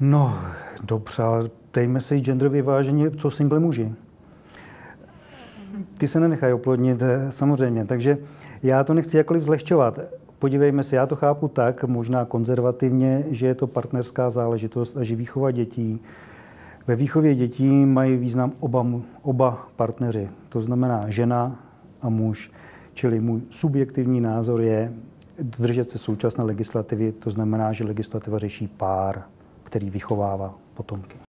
No, dobře, ale dejme si gender vyvážení, co single muži. Ty se nenechají oplodnit, eh, samozřejmě. Takže já to nechci jakkoliv zlehčovat. Podívejme se, já to chápu tak, možná konzervativně, že je to partnerská záležitost a že výchova dětí, ve výchově dětí mají význam oba, oba partneři. To znamená žena a muž. Čili můj subjektivní názor je držet se současné legislativy, to znamená, že legislativa řeší pár, který vychovává potomky.